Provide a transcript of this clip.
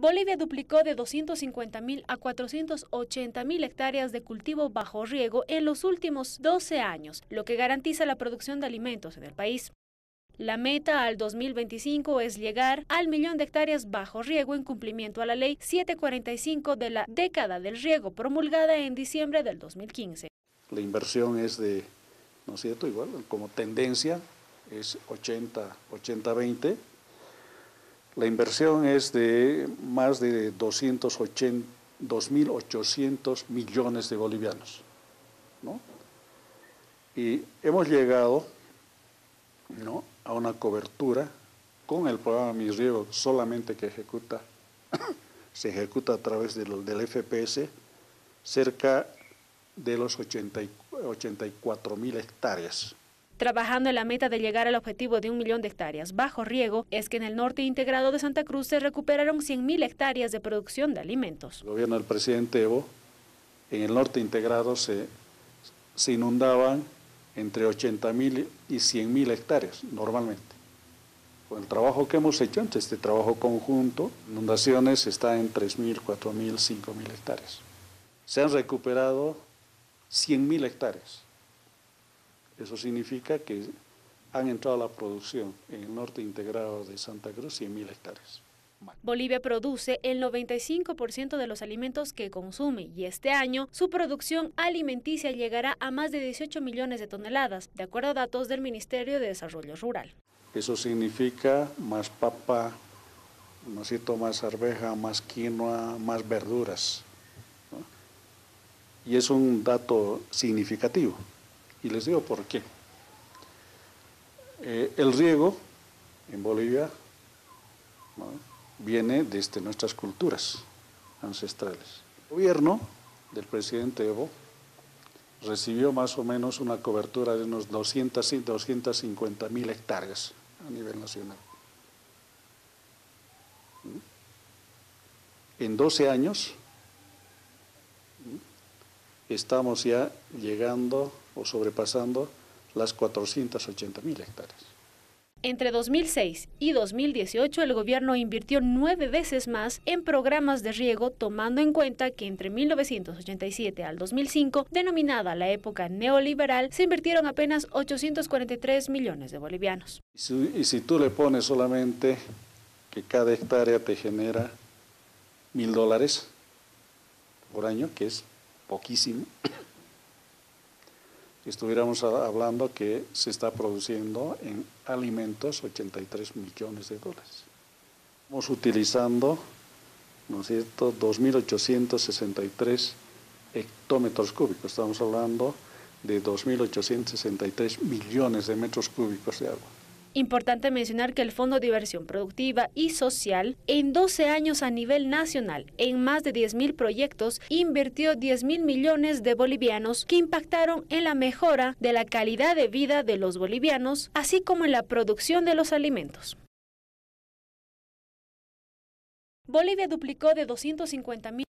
Bolivia duplicó de 250.000 a 480.000 hectáreas de cultivo bajo riego en los últimos 12 años, lo que garantiza la producción de alimentos en el país. La meta al 2025 es llegar al millón de hectáreas bajo riego en cumplimiento a la ley 745 de la década del riego promulgada en diciembre del 2015. La inversión es de, ¿no es cierto? Igual como tendencia es 80-20 la inversión es de más de 2.800 millones de bolivianos. Y hemos llegado a una cobertura con el programa Mi Riego solamente que ejecuta, se ejecuta a través del FPS, cerca de los 84 mil hectáreas Trabajando en la meta de llegar al objetivo de un millón de hectáreas bajo riego, es que en el norte integrado de Santa Cruz se recuperaron 100.000 hectáreas de producción de alimentos. El gobierno del presidente Evo, en el norte integrado se, inundaban entre 80.000 y 100.000 hectáreas normalmente. Con el trabajo que hemos hecho, este trabajo conjunto, inundaciones está en 3.000, 4.000, 5.000 hectáreas. Se han recuperado 100.000 hectáreas. Eso significa que han entrado a la producción en el norte integrado de Santa Cruz 100.000 hectáreas. Bolivia produce el 95% de los alimentos que consume y este año su producción alimenticia llegará a más de 18 millones de toneladas, de acuerdo a datos del Ministerio de Desarrollo Rural. Eso significa más papa, más arveja, más quinoa, más verduras. Y es un dato significativo. Y les digo por qué. Eh, el riego en Bolivia viene desde nuestras culturas ancestrales. El gobierno del presidente Evo recibió más o menos una cobertura de unos 200 y 250 mil hectáreas a nivel nacional. En 12 años estamos ya llegando o sobrepasando las 480 mil hectáreas. Entre 2006 y 2018 el gobierno invirtió nueve veces más en programas de riego, tomando en cuenta que entre 1987 al 2005, denominada la época neoliberal, se invirtieron apenas 843 millones de bolivianos. Y si, y si tú le pones solamente que cada hectárea te genera mil dólares por año, que es poquísimo, estuviéramos hablando que se está produciendo en alimentos 83 millones de dólares. Estamos utilizando, ¿no es cierto?, 2.863 hectómetros cúbicos. Estamos hablando de 2.863 millones de metros cúbicos de agua. Importante mencionar que el Fondo de Diversión Productiva y Social en 12 años a nivel nacional, en más de 10.000 proyectos, invirtió 10.000 millones de bolivianos que impactaron en la mejora de la calidad de vida de los bolivianos, así como en la producción de los alimentos. Bolivia duplicó de 250.000